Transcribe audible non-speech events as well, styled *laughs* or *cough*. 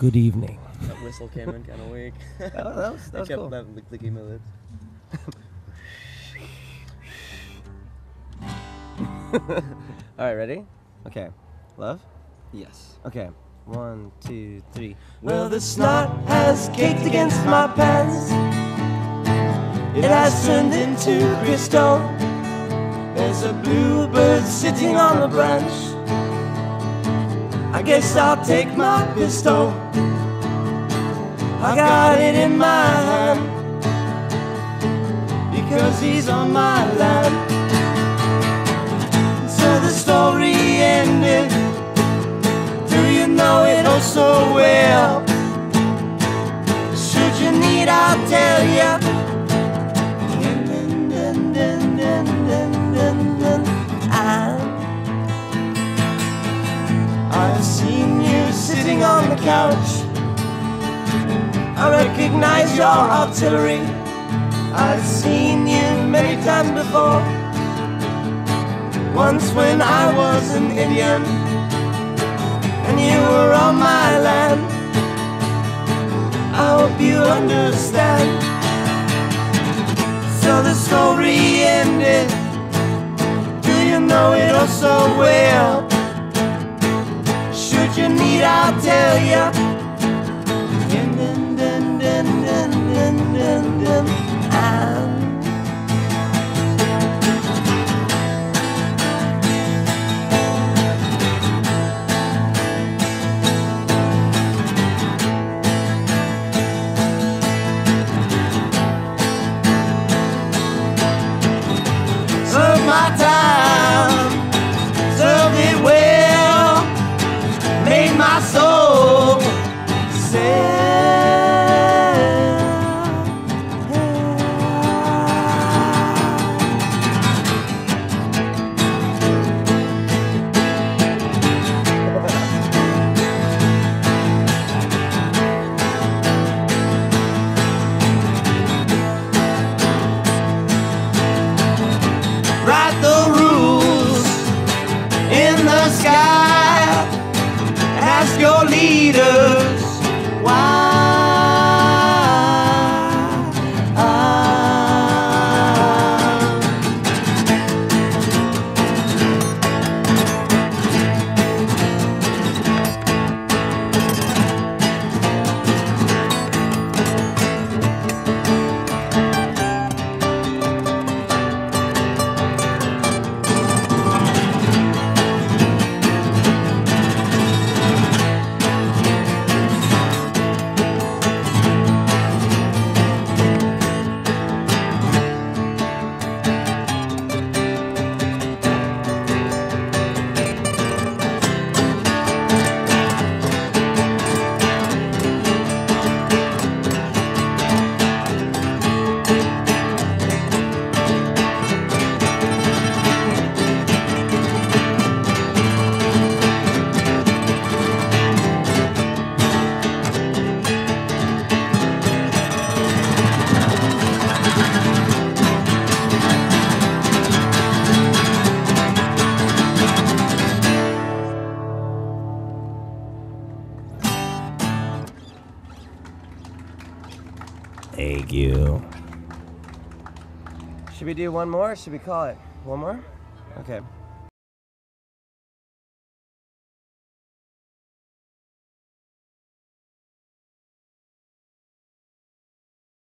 Good evening. That whistle came in kind of weak. That, *laughs* oh, that was, that I was kept cool. that lick- licking my lips. All right, ready? Okay. Love? Yes. Okay. One, two, three. Well, the snot has caked against my pants. It has turned into crystal. There's a bluebird sitting on a branch. I guess I'll take my pistol. I got it in my hand because he's on my land. So the story ended. Do you know it oh so well? Should you need, I'll tell ya. The couch. I recognize your artillery. I've seen you many times before. Once when I was an Indian and you were on my land. I hope you understand. So the story ended. Do you know it oh so well? Tell ya. Dun, dun, dun, dun, dun, dun, dun, dun. My time, sad. You. Should we do one more? Should we call it one more? Okay.